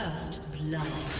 First blood.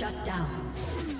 Shut down.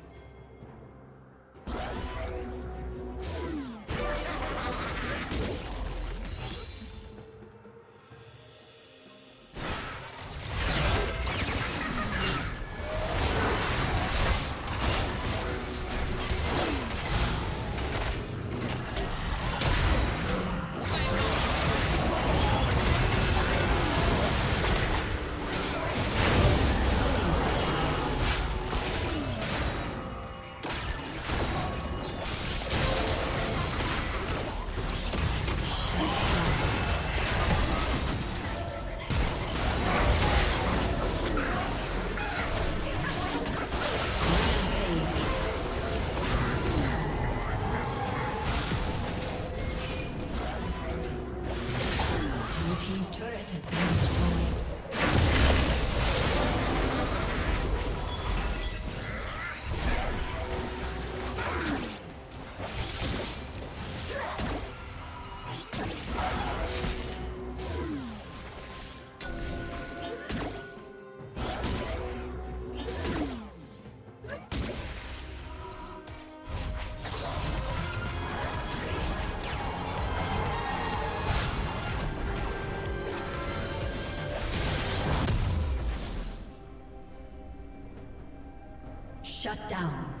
Shut down.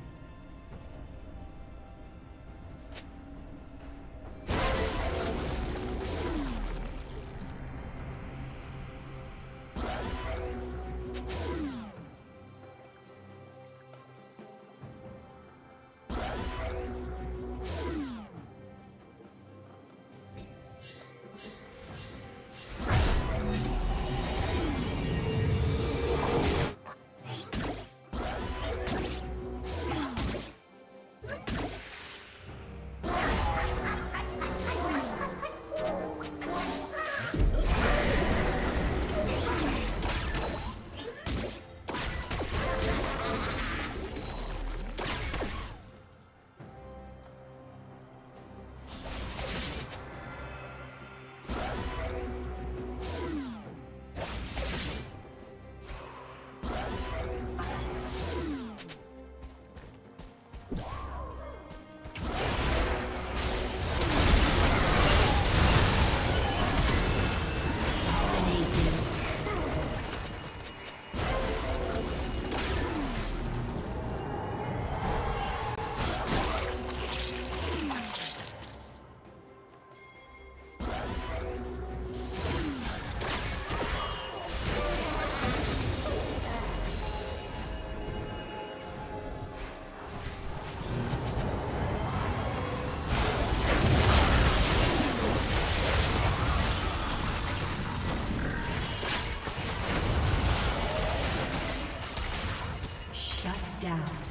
down.